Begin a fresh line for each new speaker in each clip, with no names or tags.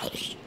Hey!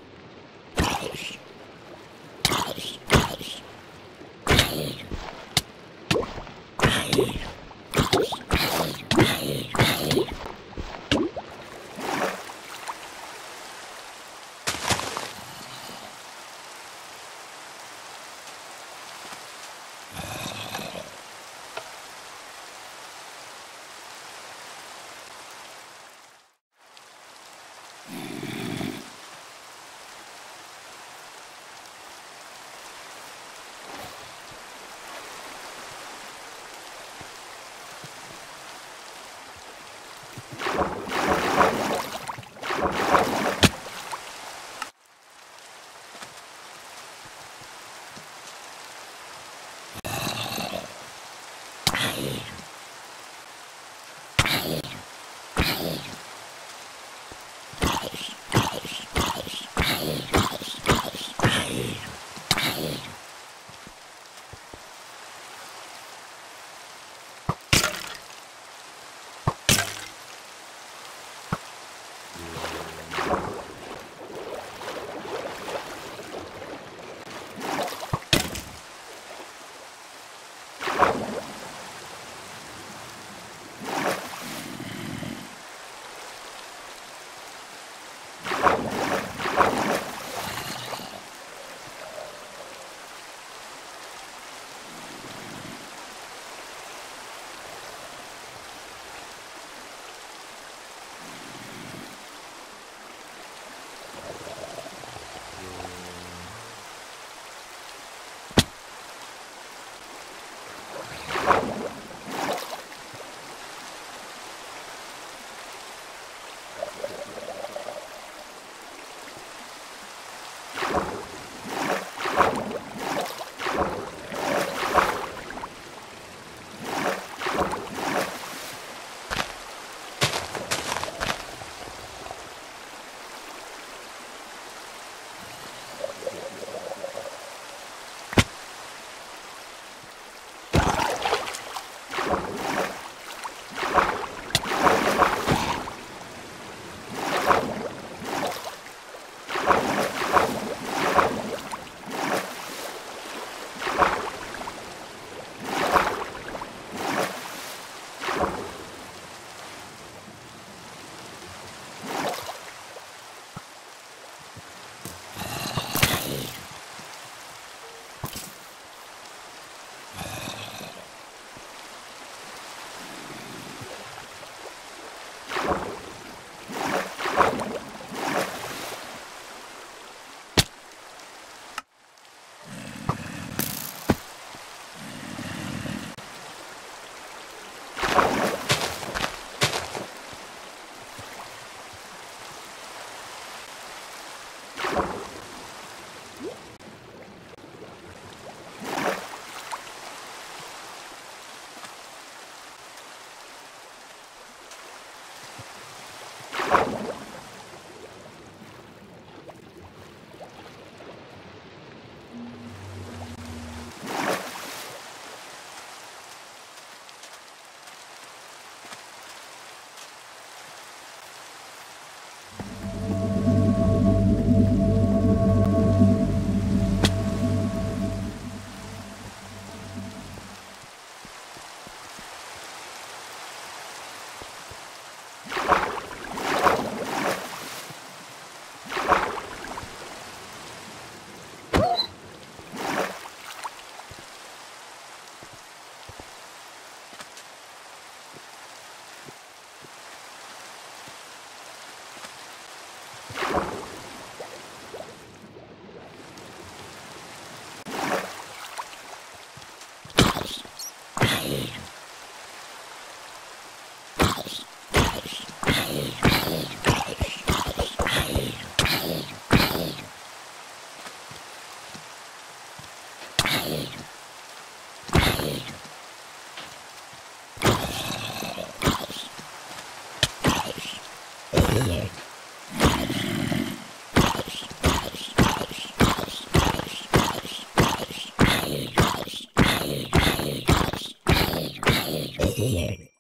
FM.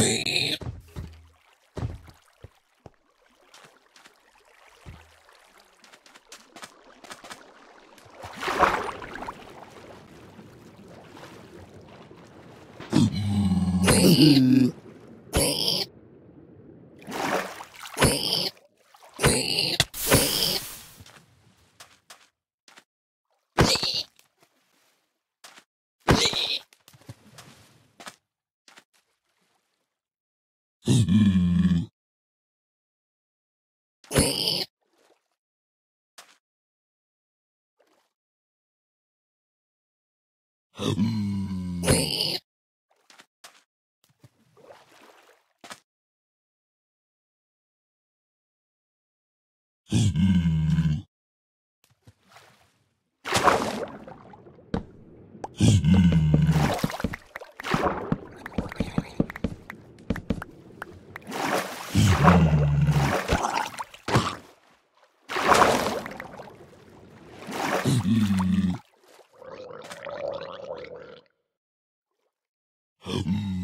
believe. mm.